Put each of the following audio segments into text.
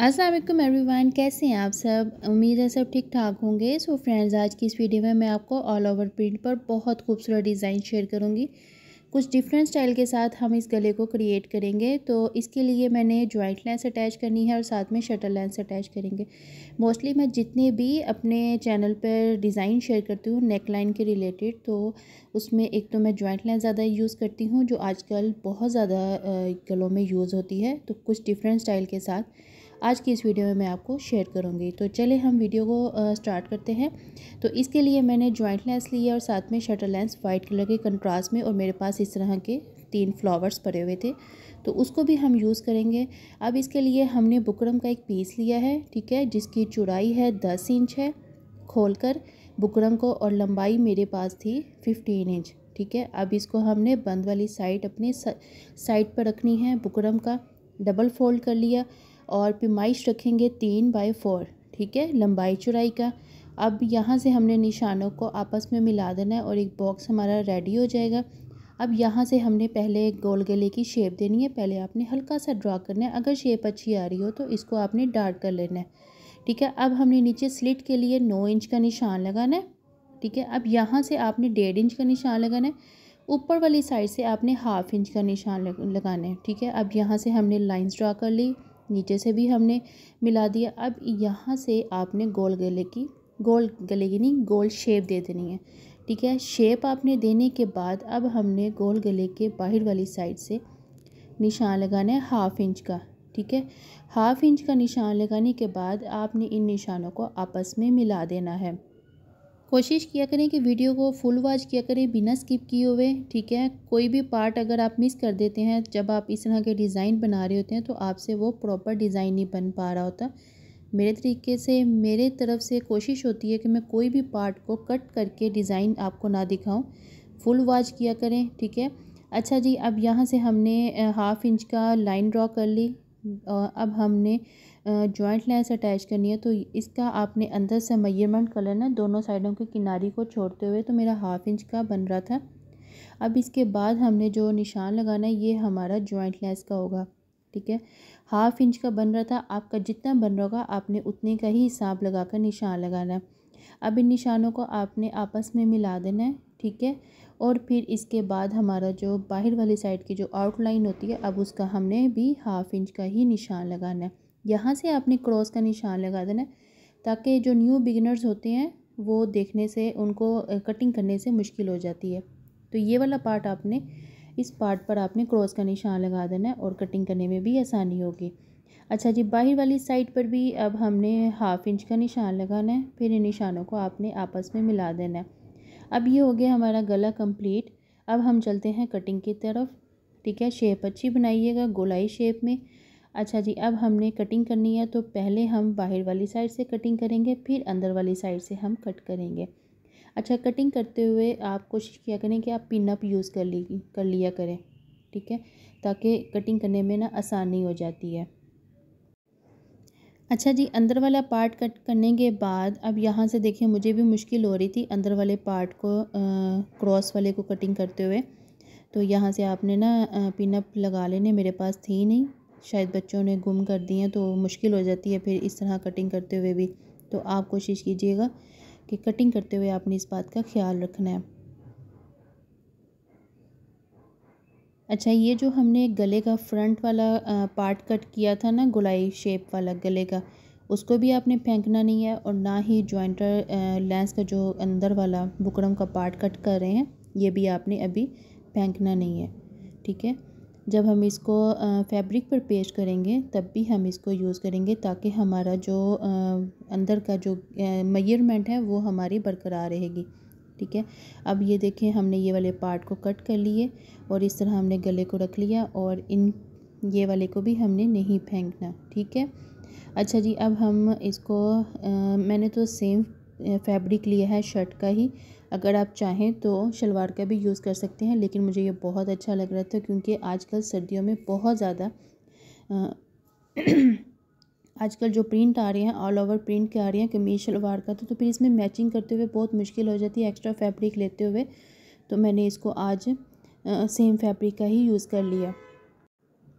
वालेकुम एवरीवन, कैसे हैं आप सब? उम्मीद है सब ठीक ठाक होंगे। सो फ्रेंड्स आज की इस वीडियो में मैं आपको ऑल ओवर प्रिंट पर बहुत खूबसूरत डिज़ाइन शेयर करूँगी। कुछ डिफरेंट स्टाइल के साथ हम इस गले को क्रिएट करेंगे। तो इसके लिए मैंने जॉइंट लेंस अटैच करनी है और साथ में शटल लेंस अटैच करेंगे। मोस्टली मैं जितने भी अपने चैनल पर डिज़ाइन शेयर करती हूँ नेक लाइन के रिलेटेड तो उसमें एक तो मैं जॉइंट लेंस ज़्यादा यूज़ करती हूँ, जो आजकल बहुत ज़्यादा गलों में यूज़ होती है। तो कुछ डिफरेंट स्टाइल के साथ। आज की इस वीडियो में मैं आपको शेयर करूँगी। तो चले हम वीडियो को स्टार्ट करते हैं। तो इसके लिए मैंने जॉइंट लेंस लिया और साथ में शटर लेंस वाइट कलर के कंट्रास्ट में और मेरे पास इस तरह के तीन फ्लावर्स पड़े हुए थे। तो उसको भी हम यूज़ करेंगे। अब इसके लिए हमने बुकरम का एक पीस लिया है, ठीक है, जिसकी चौड़ाई है दस इंच है खोल कर बुकरम को और लंबाई मेरे पास थी फिफ्टीन इंच ठीक है। अब इसको हमने बंद वाली साइड अपने साइड पर रखनी है, बुकरम का डबल फोल्ड कर लिया। और पिमाइश रखेंगे तीन बाई फोर ठीक है? लंबाई चौड़ाई का। अब यहाँ से हमने निशानों को आपस में मिला देना है और एक बॉक्स हमारा रेडी हो जाएगा। अब यहाँ से हमने पहले गोल गले की शेप देनी है। पहले आपने हल्का सा ड्रा करना है। अगर शेप अच्छी आ रही हो तो इसको आपने डार्क कर लेना है, ठीक है? अब हमने नीचे स्लिट के लिए नौ इंच का निशान लगाना है, ठीक है? अब यहाँ से आपने डेढ़ इंच का निशान लगाना है। ऊपर वाली साइड से आपने हाफ़ इंच का निशान लगाना है, ठीक है? अब यहाँ से हमने लाइंस ड्रा कर ली। नीचे से भी हमने मिला दिया। अब यहाँ से आपने गोल गले की, गोल गले की नहीं, गोल शेप दे देनी है। ठीक है, शेप आपने देने के बाद अब हमने गोल गले के बाहर वाली साइड से निशान लगाना है हाफ़ इंच का। ठीक है, हाफ़ इंच का निशान लगाने के बाद आपने इन निशानों को आपस में मिला देना है। कोशिश किया करें कि वीडियो को फुल वॉच किया करें, बिना स्किप किए हुए, ठीक है? कोई भी पार्ट अगर आप मिस कर देते हैं, जब आप इस तरह के डिज़ाइन बना रहे होते हैं तो आपसे वो प्रॉपर डिज़ाइन नहीं बन पा रहा होता। मेरे तरीके से, मेरे तरफ़ से कोशिश होती है कि मैं कोई भी पार्ट को कट करके डिज़ाइन आपको ना दिखाऊँ। फुल वॉच किया करें, ठीक है? अच्छा जी, अब यहाँ से हमने हाफ़ इंच का लाइन ड्रॉ कर ली। अब हमने जॉइंट लेंस अटैच करनी है तो इसका आपने अंदर से मयरमेंट कर लेना, दोनों साइडों के किनारी को छोड़ते हुए तो मेरा हाफ़ इंच का बन रहा था। अब इसके बाद हमने जो निशान लगाना है, ये हमारा जॉइंट लेंस का होगा, ठीक है? हाफ़ इंच का बन रहा था, आपका जितना बन रहा होगा, आपने उतने का ही हिसाब लगा कर निशान लगाना है। अब इन निशानों को आपने आपस में मिला देना है, ठीक है? और फिर इसके बाद हमारा जो बाहर वाली साइड की जो आउटलाइन होती है, अब उसका हमने भी हाफ़ इंच का ही निशान लगाना है। यहाँ से आपने क्रॉस का निशान लगा देना है ताकि जो न्यू बिगिनर्स होते हैं, वो देखने से, उनको कटिंग करने से मुश्किल हो जाती है। तो ये वाला पार्ट आपने, इस पार्ट पर आपने क्रॉस का निशान लगा देना है और कटिंग करने में भी आसानी होगी। अच्छा जी, बाहर वाली साइड पर भी अब हमने हाफ़ इंच का निशान लगाना है, फिर इन निशानों को आपने आपस में मिला देना है। अब ये हो गया हमारा गला कंप्लीट अब हम चलते हैं कटिंग की तरफ़। ठीक है शेप अच्छी बनाइएगा, गोलाई शेप में। अच्छा जी, अब हमने कटिंग करनी है तो पहले हम बाहर वाली साइड से कटिंग करेंगे, फिर अंदर वाली साइड से हम कट करेंगे। अच्छा कटिंग करते हुए आप कोशिश किया करें कि आप पिनअप यूज़ कर ली, कर लिया करें। ठीक है, ताकि कटिंग करने में ना आसानी हो जाती है। अच्छा जी, अंदर वाला पार्ट कट करने के बाद, अब यहाँ से देखिए मुझे भी मुश्किल हो रही थी अंदर वाले पार्ट को क्रॉस वाले को कटिंग करते हुए। तो यहाँ से आपने ना पिनअप लगा लेने मेरे पास थी नहीं, शायद बच्चों ने गुम कर दिए तो मुश्किल हो जाती है फिर इस तरह कटिंग करते हुए भी। तो आप कोशिश कीजिएगा कि कटिंग करते हुए आपने इस बात का ख्याल रखना है। अच्छा ये जो हमने गले का फ्रंट वाला पार्ट कट किया था ना, गुलाई शेप वाला गले का, उसको भी आपने फेंकना नहीं है और ना ही जॉइंटर लेंस का जो अंदर वाला बुकरम का पार्ट कट कर रहे हैं, ये भी आपने अभी फेंकना नहीं है, ठीक है? जब हम इसको फैब्रिक पर पेश करेंगे, तब भी हम इसको यूज़ करेंगे ताकि हमारा जो अंदर का जो मयरमेंट है, वो हमारी बरकरार रहेगी। ठीक है। अब ये देखें हमने ये वाले पार्ट को कट कर लिए और इस तरह हमने गले को रख लिया और इन ये वाले को भी हमने नहीं फेंकना ठीक है। अच्छा जी अब हम इसको आ, मैंने तो सेम फैब्रिक लिया है शर्ट का ही। अगर आप चाहें तो शलवार का भी यूज़ कर सकते हैं लेकिन मुझे ये बहुत अच्छा लग रहा था क्योंकि आजकल सर्दियों में बहुत ज़्यादा आजकल जो प्रिंट आ रहे हैं ऑल ओवर प्रिंट के आ रहे हैं कमीज शलवार का तो, तो फिर इसमें मैचिंग करते हुए बहुत मुश्किल हो जाती है एक्स्ट्रा फैब्रिक लेते हुए। तो मैंने इसको आज सेम फैब्रिक का ही यूज़ कर लिया।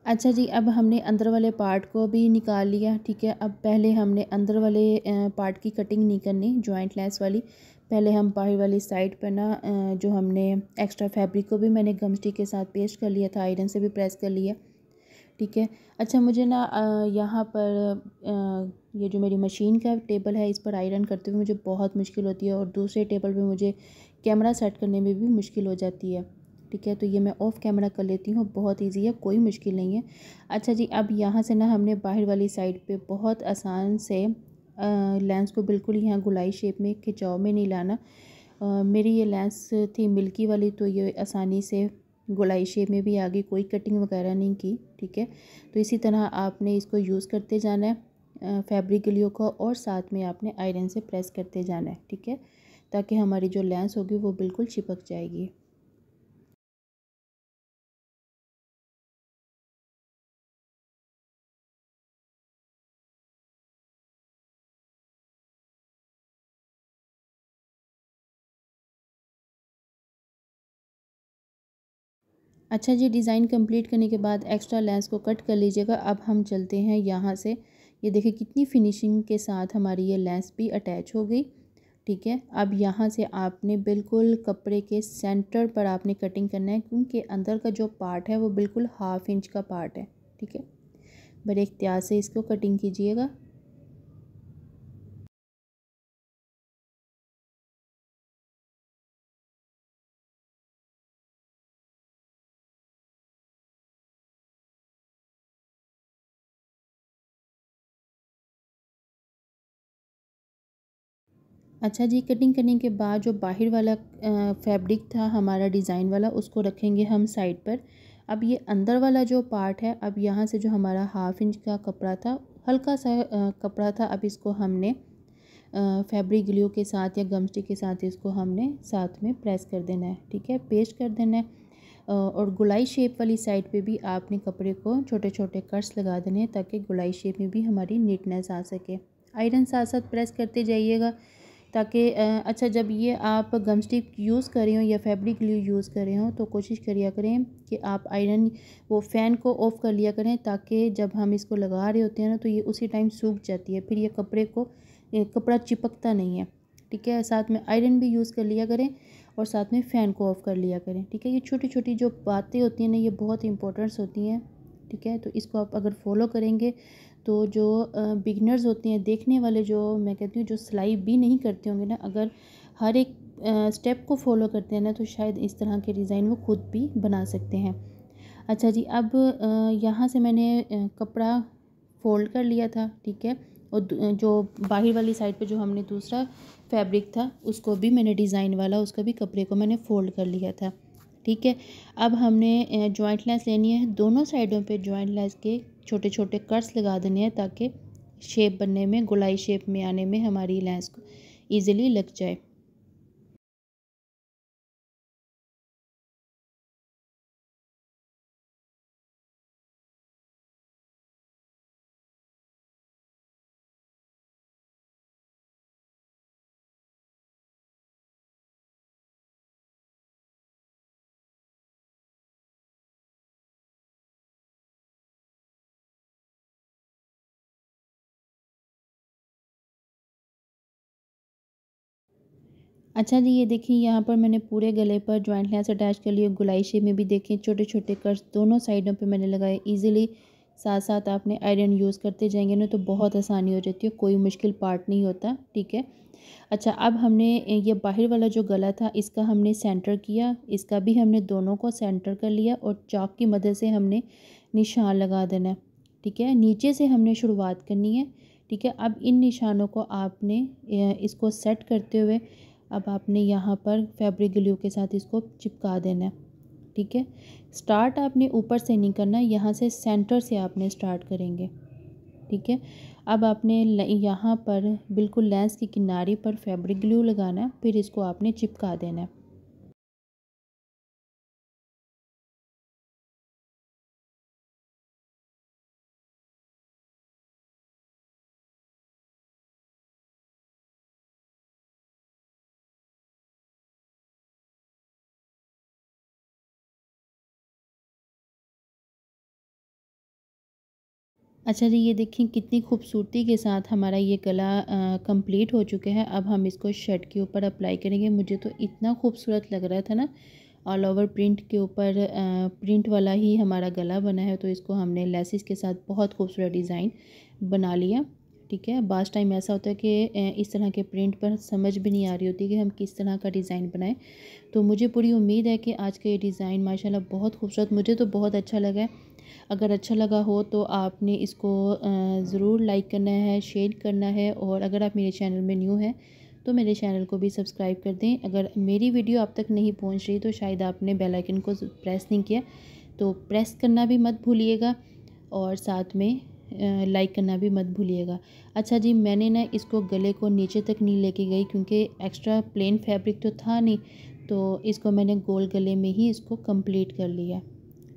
अच्छा जी अब हमने अंदर वाले पार्ट को भी निकाल लिया ठीक है? अब पहले हमने अंदर वाले पार्ट की कटिंग नहीं करनी जॉइंट लेस वाली। पहले हम बाहर वाली साइड पर ना जो हमने एक्स्ट्रा फैब्रिक को भी मैंने गम स्टिक के साथ पेस्ट कर लिया था आयरन से भी प्रेस कर लिया। ठीक है? अच्छा मुझे ना यहाँ पर ये जो मेरी मशीन का टेबल है इस पर आयरन करते हुए मुझे बहुत मुश्किल होती है और दूसरे टेबल पे मुझे कैमरा सेट करने में भी मुश्किल हो जाती है। ठीक है? तो ये मैं ऑफ़ कैमरा कर लेती हूँ बहुत इजी है कोई मुश्किल नहीं है। अच्छा जी अब यहाँ से ना हमने बाहर वाली साइड पे बहुत आसान से लेंस को बिल्कुल यहाँ गुलाई शेप में खिंचाव में नहीं लाना। आ, मेरी ये लेंस थी मिल्की वाली तो ये आसानी से गोलाई शेप में भी आगे कोई कटिंग वगैरह नहीं की, ठीक है? तो इसी तरह आपने इसको यूज़ करते जाना है फैब्रिक गलियों को और साथ में आपने आयरन से प्रेस करते जाना है, ठीक है? ताकि हमारी जो लेंस होगी वो बिल्कुल चिपक जाएगी। अच्छा जी, डिज़ाइन कंप्लीट करने के बाद एक्स्ट्रा लेंस को कट कर लीजिएगा। अब हम चलते हैं यहाँ से। ये देखिए कितनी फिनिशिंग के साथ हमारी ये लेंस भी अटैच हो गई। ठीक है, अब यहाँ से आपने बिल्कुल कपड़े के सेंटर पर आपने कटिंग करना है, क्योंकि अंदर का जो पार्ट है वो बिल्कुल हाफ़ इंच का पार्ट है। ठीक है, बड़े इख्तियार से इसको कटिंग कीजिएगा। अच्छा जी कटिंग करने के बाद जो बाहर वाला फैब्रिक था, हमारा डिज़ाइन वाला, उसको रखेंगे हम साइड पर। अब ये अंदर वाला जो पार्ट है, अब यहाँ से जो हमारा हाफ़ इंच का कपड़ा था, हल्का सा कपड़ा था, अब इसको हमने फैब्रिक ग्लू के साथ या गमस्टिक के साथ इसको हमने साथ में प्रेस कर देना है, ठीक है? पेस्ट कर देना है। और गुलाई शेप वाली साइड पे भी आपने कपड़े को छोटे छोटे कट्स लगा देने हैं, ताकि गुलाई शेप में भी हमारी नीटनेस आ सके। आयरन साथ साथ प्रेस करते जाइएगा। ताकि अच्छा जब ये आप गम स्टिक यूज़ कर रहे हो या फैब्रिक ग्लू यूज़ कर रहे हो तो कोशिश करिया करें कि आप आयरन वो फ़ैन को ऑफ़ कर लिया करें ताकि जब हम इसको लगा रहे होते हैं ना तो ये उसी टाइम सूख जाती है। फिर ये कपड़े को कपड़ा चिपकता नहीं है, ठीक है? साथ में आयरन भी यूज़ कर लिया करें और साथ में फ़ैन को ऑफ़ कर लिया करें, ठीक है? ये छोटी छोटी जो बातें होती हैं ना, ये बहुत इंपॉर्टेंट्स होती हैं, ठीक है? तो इसको आप अगर फॉलो करेंगे तो जो बिगनर्स होते हैं, देखने वाले जो, मैं कहती हूँ, जो सिलाई भी नहीं करते होंगे ना, अगर हर एक स्टेप को फॉलो करते हैं ना तो शायद इस तरह के डिज़ाइन वो खुद भी बना सकते हैं। अच्छा जी, अब यहाँ से मैंने कपड़ा फोल्ड कर लिया था, ठीक है, और जो बाहर वाली साइड पे जो हमने दूसरा फैब्रिक था, उसको भी मैंने डिज़ाइन वाला, उसका भी कपड़े को मैंने फ़ोल्ड कर लिया था। ठीक है? अब हमने जॉइंट लेंस लेनी है। दोनों साइडों पे जॉइंट लेंस के छोटे छोटे कट्स लगा देने हैं ताकि शेप बनने में, गुलाई शेप में आने में हमारी लेंस को ईज़िली लग जाए। अच्छा जी, ये देखिए, यहाँ पर मैंने पूरे गले पर जॉइंट लेस अटैच कर लिए गुलाई शेप में भी देखें। छोटे छोटे कर्स दोनों साइडों पे मैंने लगाए। इजीली साथ साथ आपने आयरन यूज़ करते जाएँगे ना तो बहुत आसानी हो जाती है, कोई मुश्किल पार्ट नहीं होता, ठीक है? अच्छा अब हमने ये बाहर वाला जो गला था, इसका हमने सेंटर किया। इसका भी हमने दोनों को सेंटर कर लिया और चॉक की मदद से हमने निशान लगा देना, ठीक है? नीचे से हमने शुरुआत करनी है, ठीक है? अब इन निशानों को आपने इसको सेट करते हुए अब आपने यहाँ पर फैब्रिक ग्लू के साथ इसको चिपका देना है, ठीक है? स्टार्ट आपने ऊपर से नहीं करना, यहाँ से सेंटर से आपने स्टार्ट करेंगे, ठीक है? अब आपने यहाँ पर बिल्कुल लेंस की किनारे पर फैब्रिक ग्लू लगाना है, फिर इसको आपने चिपका देना है। अच्छा जी, ये देखें कितनी खूबसूरती के साथ हमारा ये गला कंप्लीट हो चुका है। अब हम इसको शर्ट के ऊपर अप्लाई करेंगे। मुझे तो इतना खूबसूरत लग रहा था ना ऑल ओवर प्रिंट के ऊपर प्रिंट वाला ही हमारा गला बना है तो इसको हमने लेसिस के साथ बहुत खूबसूरत डिज़ाइन बना लिया, ठीक है? बास टाइम ऐसा होता है कि इस तरह के प्रिंट पर समझ भी नहीं आ रही होती कि हम किस तरह का डिज़ाइन बनाएँ। तो मुझे पूरी उम्मीद है कि आज का ये डिज़ाइन माशाल्लाह बहुत खूबसूरत, मुझे तो बहुत अच्छा लगा है। अगर अच्छा लगा हो तो आपने इसको ज़रूर लाइक करना है शेयर करना है और अगर आप मेरे चैनल में न्यू हैं तो मेरे चैनल को भी सब्सक्राइब कर दें। अगर मेरी वीडियो आप तक नहीं पहुँच रही तो शायद आपने बेल आइकन को प्रेस नहीं किया। तो प्रेस करना भी मत भूलिएगा और साथ में लाइक करना भी मत भूलिएगा। अच्छा जी, मैंने ना इसको गले को नीचे तक नहीं लेके गई क्योंकि एक्स्ट्रा प्लेन फैब्रिक तो था नहीं तो इसको मैंने गोल गले में ही इसको कंप्लीट कर लिया।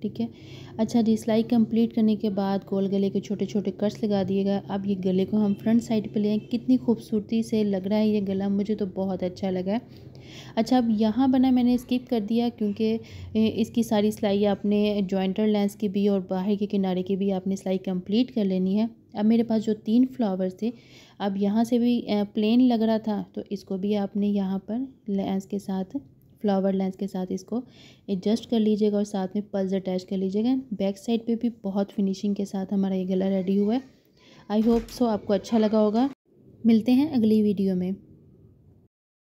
ठीक है? अच्छा जी, सिलाई कंप्लीट करने के बाद गोल गले के छोटे छोटे कट्स लगा दिएगा अब ये गले को हम फ्रंट साइड पे लें कितनी खूबसूरती से लग रहा है ये गला, मुझे तो बहुत अच्छा लगा। अच्छा अब यहाँ बना मैंने स्किप कर दिया क्योंकि इसकी सारी सिलाई आपने जॉइंटर लेंस की भी और बाहर के किनारे की भी आपने सिलाई कंप्लीट कर लेनी है। अब मेरे पास जो तीन फ्लावर्स थे, अब यहाँ से भी प्लेन लग रहा था तो इसको भी आपने यहाँ पर लेंस के साथ फ्लावर लेंस के साथ इसको एडजस्ट कर लीजिएगा और साथ में पल्स अटैच कर लीजिएगा। बैक साइड पे भी बहुत फिनिशिंग के साथ हमारा ये गला रेडी हुआ है। आई होप सो आपको अच्छा लगा होगा। मिलते हैं अगली वीडियो में।